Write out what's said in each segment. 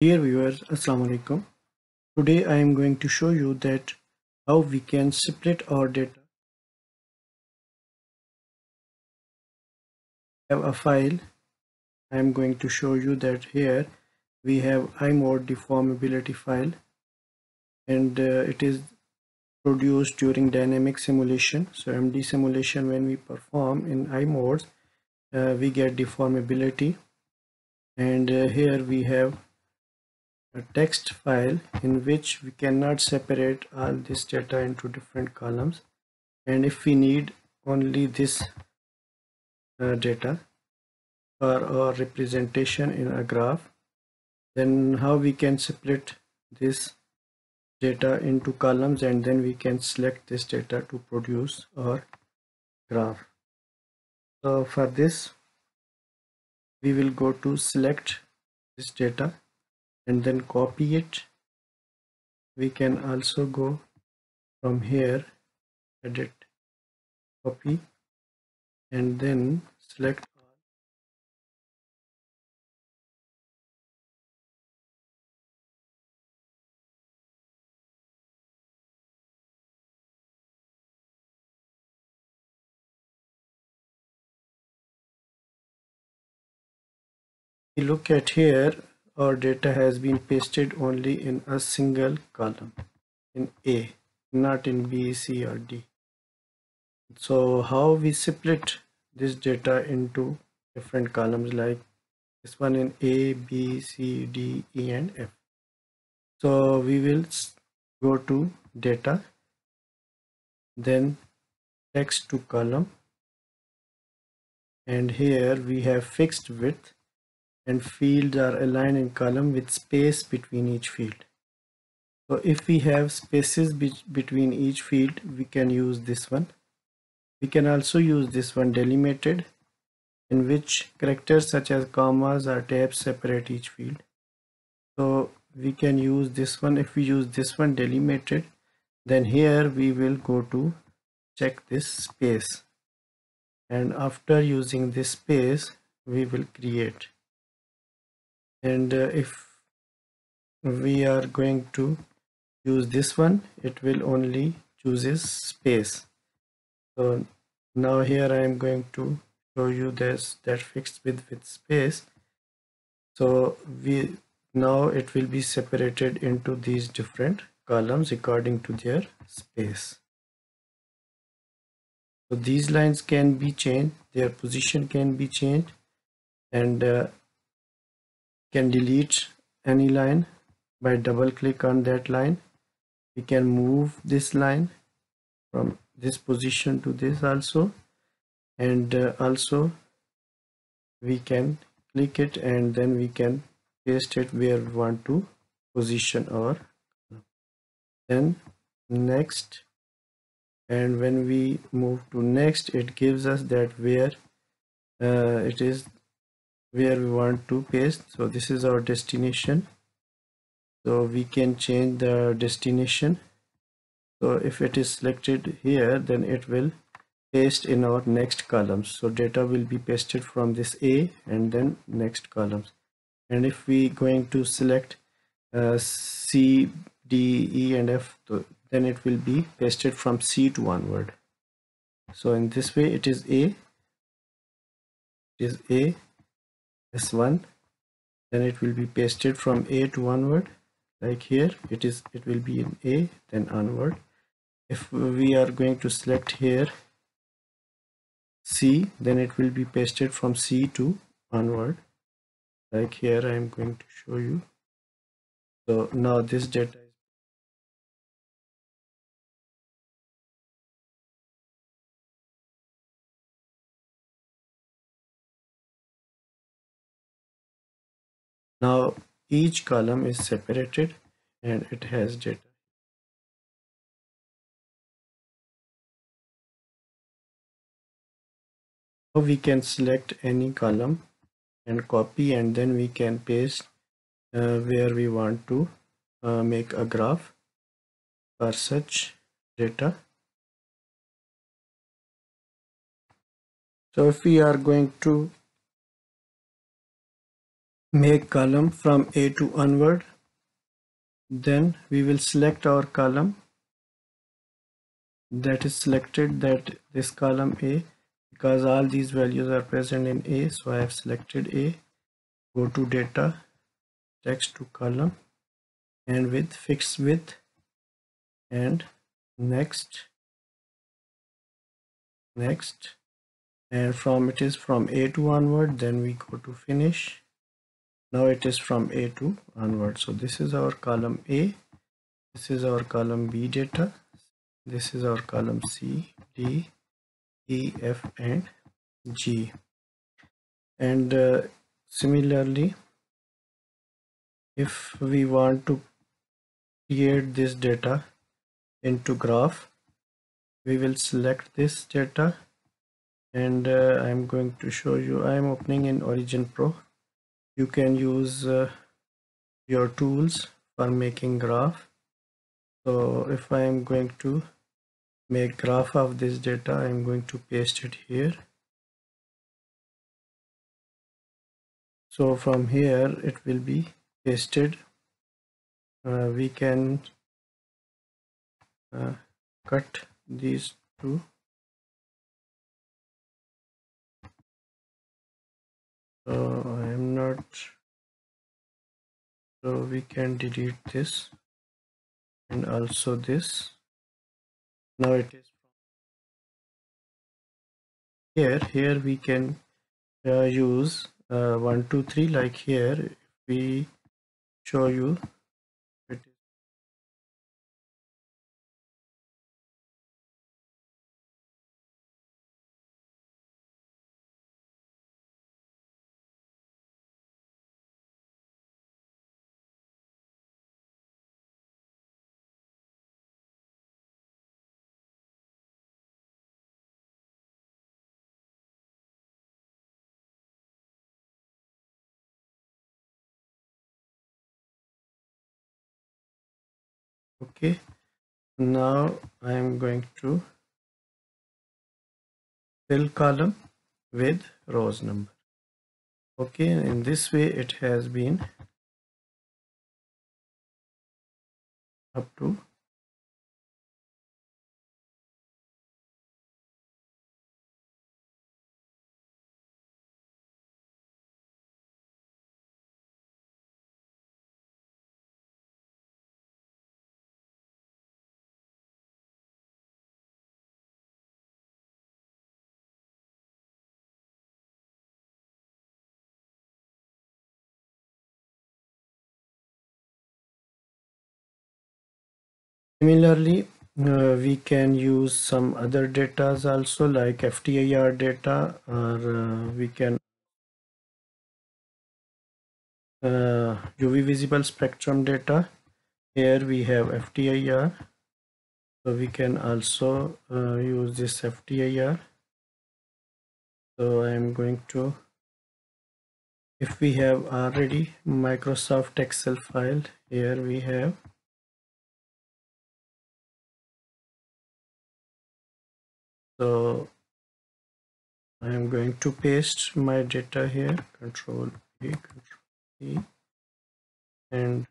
Dear viewers, Assalamu alaikum. Today I am going to show you that how we can split our data. Have a file. I am going to show you that here we have iMode deformability file and uh, it is produced during dynamic simulation. So MD simulation when we perform in iMODS uh, we get deformability and uh, here we have a text file in which we cannot separate all this data into different columns. And if we need only this uh, data for our representation in a graph then how we can split this data into columns and then we can select this data to produce our graph. So for this we will go to select this data and then copy it. We can also go from here edit copy and then select all. Look at here our data has been pasted only in a single column in A not in B, C or D. So how we split this data into different columns like this one in A, B, C, D, E and F. So we will go to data then text to column and here we have fixed width and fields are aligned in column with space between each field. So if we have spaces be between each field, we can use this one. We can also use this one delimited in which characters such as commas or tabs separate each field. So we can use this one. If we use this one delimited, then here we will go to check this space. And after using this space, we will create and uh, if we are going to use this one it will only chooses space. So now here I am going to show you this that fixed width with space. So we now it will be separated into these different columns according to their space. So these lines can be changed their position can be changed. And uh, can delete any line by double click on that line. We can move this line from this position to this also. And uh, also we can click it and then we can paste it where we want to position our then next and when we move to next it gives us that where uh, it is where we want to paste. So this is our destination. So we can change the destination. So if it is selected here then it will paste in our next columns. So data will be pasted from this a and then next columns. And if we going to select uh, c d e and f then it will be pasted from c to onward. So in this way it is a. It is a s1 then it will be pasted from a to onward like here. It is it will be in a then onward. If we are going to select here c then it will be pasted from c to onward. Like here i am going to show you. So now this data Now each column is separated and it has data. Now we can select any column and copy and then we can paste uh, where we want to uh, make a graph for such data. So if we are going to make column from A to onward. Then we will select our column that is selected that this column A because all these values are present in A so I have selected A. Go to data text to column and with fixed width and next next and from it is from A to onward then we go to finish now it is from A to onward so this is our column A this is our column B data this is our column C D E F and G. And uh, similarly if we want to create this data into graph we will select this data. And uh, I'm going to show you I'm opening in Origin Pro you can use uh, your tools for making graph. So if I am going to make graph of this data I'm going to paste it here. So from here it will be pasted. Uh, we can uh, cut these two. So I am not so we can delete this and also this. Now it is here here we can uh, use uh, one two three like here. We show you okay. Now I am going to fill column with rows number. Okay in this way it has been up to Similarly, uh, we can use some other data also like FTIR data or uh, we can uh, UV visible spectrum data. Here we have FTIR. So we can also uh, use this FTIR. So I am going to, if we have already Microsoft Excel file, here we have so I am going to paste my data here control A control E and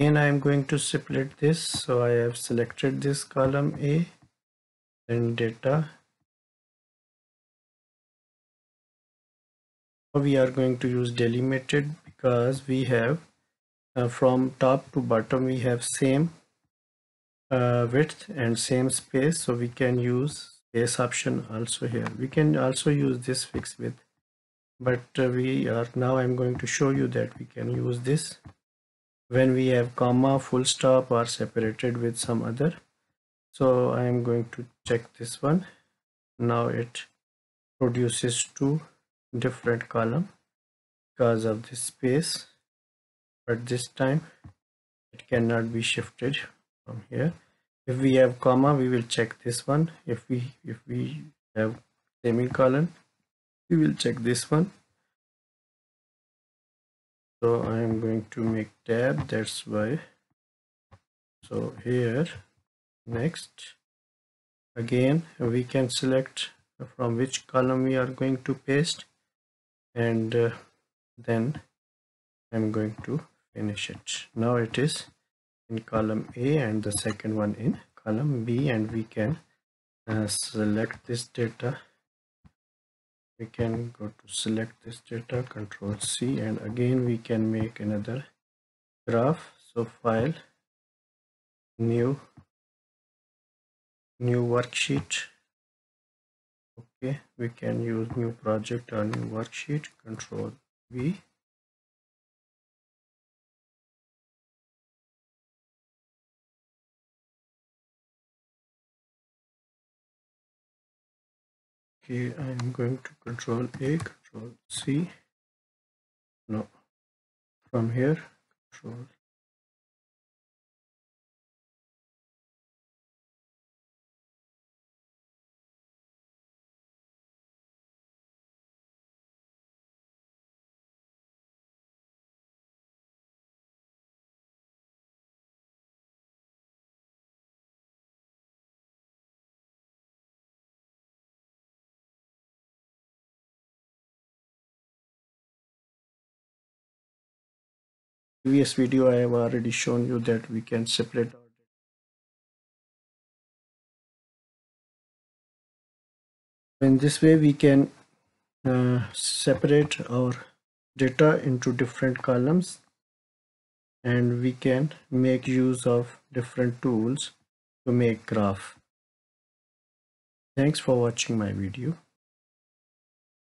and I am going to split this. So I have selected this column A and data. We are going to use delimited because we have uh, from top to bottom we have same uh, width and same space. So we can use space option also here. We can also use this fixed width but uh, we are now I'm going to show you that we can use this when we have comma full stop or separated with some other. So I am going to check this one. Now it produces two different column because of this space but this time it cannot be shifted from here. If we have comma we will check this one. If we if we have semicolon we will check this one. So i am going to make tab. That's why. So here next. Again we can select from which column we are going to paste. And uh, then I'm going to finish it. Now it is in column A and the second one in column B and we can uh, select this data. We can go to select this data control C and again we can make another graph. So file new new worksheet. Okay we can use new project or new worksheet control V okay I'm going to control A control C. No from here control previous video I have already shown you that we can separate our in this way we can uh, separate our data into different columns and we can make use of different tools to make graph. Thanks for watching my video